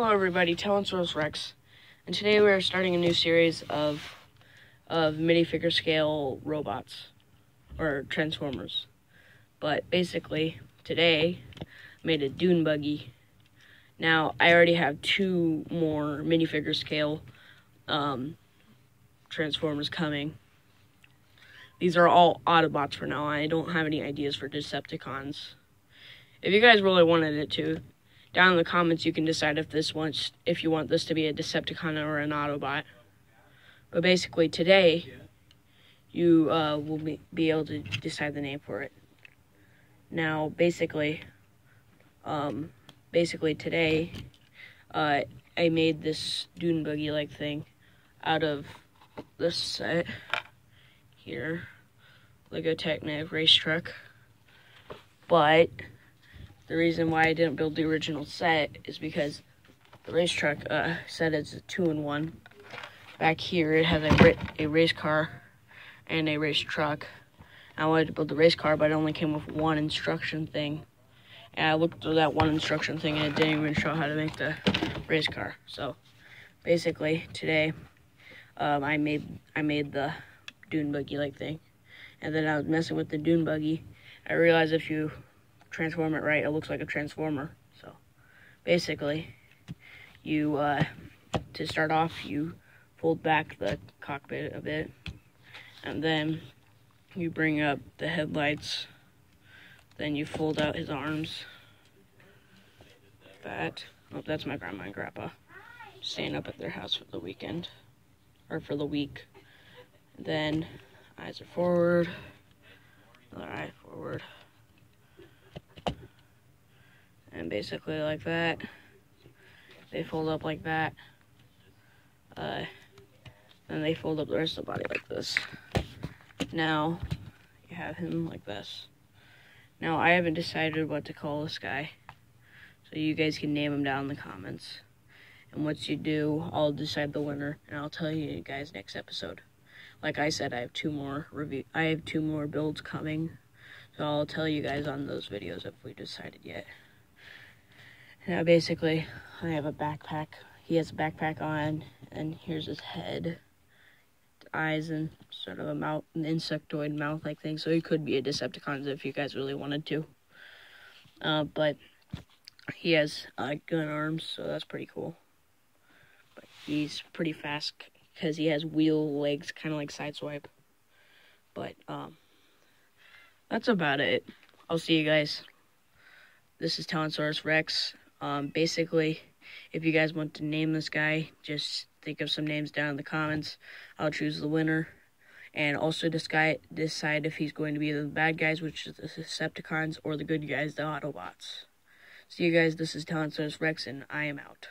Hello everybody, Talonsaurus Rex, and today we are starting a new series of of minifigure scale robots or transformers. But basically, today I made a dune buggy. Now I already have two more minifigure scale um, transformers coming. These are all Autobots for now. I don't have any ideas for Decepticons. If you guys really wanted it to, down in the comments you can decide if this wants if you want this to be a Decepticon or an Autobot. But basically today you uh, will be, be able to decide the name for it. Now basically um, basically today uh, I made this dune buggy like thing out of this set here Lego Technic race truck but the reason why I didn't build the original set is because the race truck uh, set it's a two-in-one. Back here it has a, a race car and a race truck. I wanted to build the race car, but it only came with one instruction thing. And I looked through that one instruction thing and it didn't even show how to make the race car. So basically today um, I made I made the dune buggy like thing. And then I was messing with the dune buggy. I realized if you transform it right, it looks like a transformer. So basically, you, uh, to start off, you fold back the cockpit a bit, and then you bring up the headlights, then you fold out his arms. That, oh, that's my grandma and grandpa staying up at their house for the weekend, or for the week. then eyes are forward, other eye forward basically like that. They fold up like that. Uh, and they fold up the rest of the body like this. Now, you have him like this. Now, I haven't decided what to call this guy. So you guys can name him down in the comments. And once you do, I'll decide the winner, and I'll tell you guys next episode. Like I said, I have two more review. I have two more builds coming, so I'll tell you guys on those videos if we decided yet. Now basically, I have a backpack. He has a backpack on, and here's his head, eyes, and sort of a mouth, an insectoid mouth-like thing. So he could be a Decepticon if you guys really wanted to. Uh, but he has uh, gun arms, so that's pretty cool. But he's pretty fast because he has wheel legs, kind of like Sideswipe. But um, that's about it. I'll see you guys. This is Talonsaurus Rex. Um, basically, if you guys want to name this guy, just think of some names down in the comments. I'll choose the winner. And also decide, decide if he's going to be the bad guys, which is the Decepticons, or the good guys, the Autobots. See you guys, this is Talonsaurus Rex, and I am out.